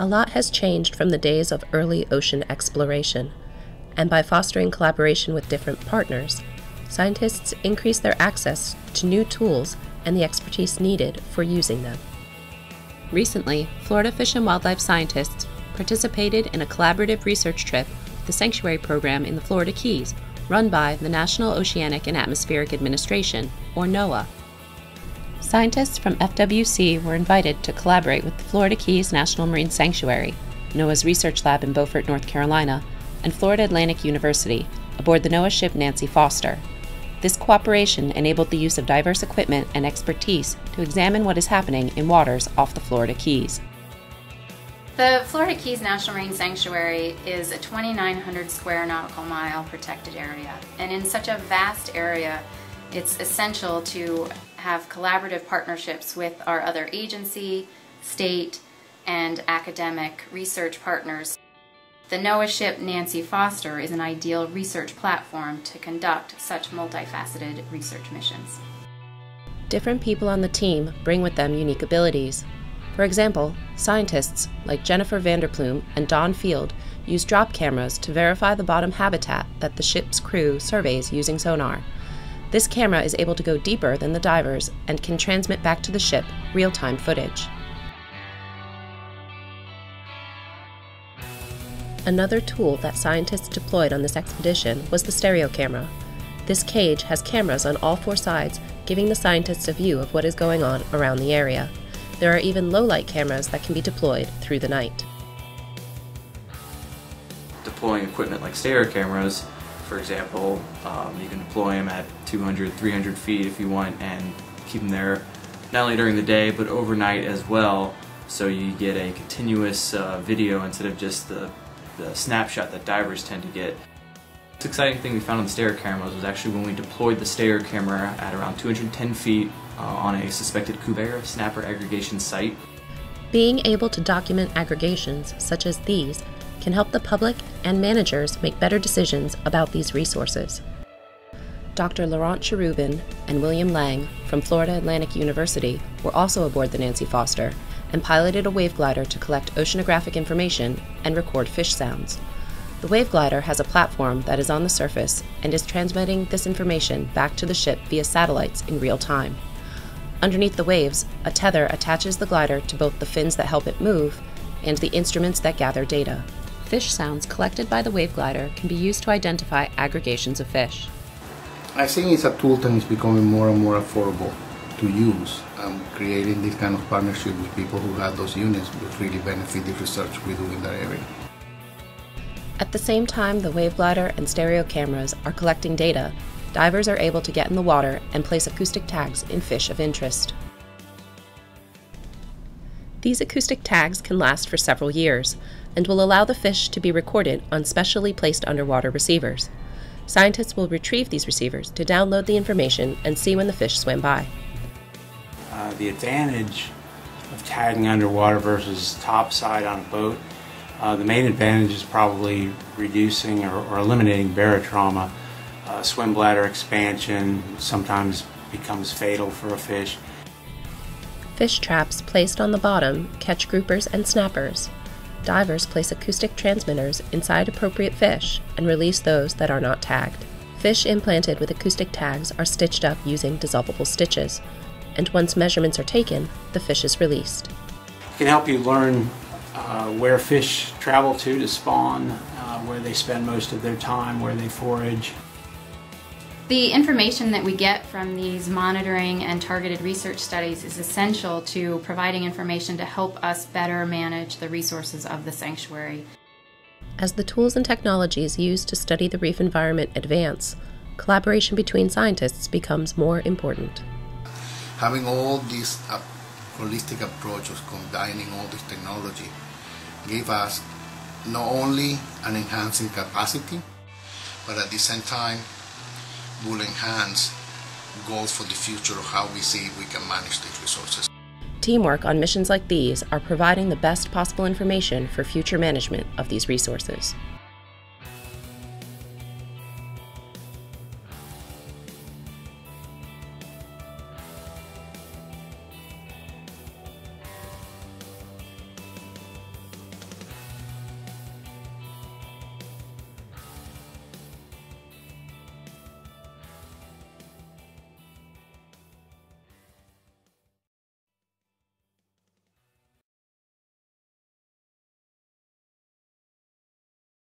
A lot has changed from the days of early ocean exploration, and by fostering collaboration with different partners, scientists increase their access to new tools and the expertise needed for using them. Recently, Florida Fish and Wildlife scientists participated in a collaborative research trip the Sanctuary Program in the Florida Keys, run by the National Oceanic and Atmospheric Administration, or NOAA. Scientists from FWC were invited to collaborate with the Florida Keys National Marine Sanctuary, NOAA's research lab in Beaufort, North Carolina, and Florida Atlantic University aboard the NOAA ship Nancy Foster. This cooperation enabled the use of diverse equipment and expertise to examine what is happening in waters off the Florida Keys. The Florida Keys National Marine Sanctuary is a 2,900 square nautical mile protected area. And in such a vast area, it's essential to have collaborative partnerships with our other agency, state, and academic research partners. The NOAA ship Nancy Foster is an ideal research platform to conduct such multifaceted research missions. Different people on the team bring with them unique abilities. For example, scientists like Jennifer Vander Pluym and Don Field use drop cameras to verify the bottom habitat that the ship's crew surveys using sonar. This camera is able to go deeper than the divers and can transmit back to the ship real time footage. Another tool that scientists deployed on this expedition was the stereo camera. This cage has cameras on all four sides, giving the scientists a view of what is going on around the area. There are even low light cameras that can be deployed through the night. Deploying equipment like stereo cameras, for example, um, you can deploy them at 200, 300 feet if you want and keep them there not only during the day but overnight as well so you get a continuous uh, video instead of just the the snapshot that divers tend to get. The exciting thing we found on the stereo cameras was actually when we deployed the stereo camera at around 210 feet uh, on a suspected cubera snapper aggregation site. Being able to document aggregations such as these can help the public and managers make better decisions about these resources. Dr. Laurent Cherubin and William Lang from Florida Atlantic University were also aboard the Nancy Foster and piloted a wave glider to collect oceanographic information and record fish sounds. The wave glider has a platform that is on the surface and is transmitting this information back to the ship via satellites in real time. Underneath the waves, a tether attaches the glider to both the fins that help it move and the instruments that gather data. Fish sounds collected by the wave glider can be used to identify aggregations of fish. I think it's a tool that is becoming more and more affordable to use. Um, creating this kind of partnership with people who have those units would really benefit the research we do in that area. At the same time the wave glider and stereo cameras are collecting data, divers are able to get in the water and place acoustic tags in fish of interest. These acoustic tags can last for several years and will allow the fish to be recorded on specially placed underwater receivers. Scientists will retrieve these receivers to download the information and see when the fish swim by. Uh, the advantage of tagging underwater versus topside on a boat, uh, the main advantage is probably reducing or, or eliminating barotrauma. Uh, swim bladder expansion sometimes becomes fatal for a fish. Fish traps placed on the bottom catch groupers and snappers. Divers place acoustic transmitters inside appropriate fish and release those that are not tagged. Fish implanted with acoustic tags are stitched up using dissolvable stitches, and once measurements are taken, the fish is released. It can help you learn uh, where fish travel to to spawn, uh, where they spend most of their time, where they forage. The information that we get from these monitoring and targeted research studies is essential to providing information to help us better manage the resources of the sanctuary. As the tools and technologies used to study the reef environment advance, collaboration between scientists becomes more important having all this uh, holistic approach of combining all this technology gave us not only an enhancing capacity, but at the same time will enhance goals for the future of how we see we can manage these resources. Teamwork on missions like these are providing the best possible information for future management of these resources.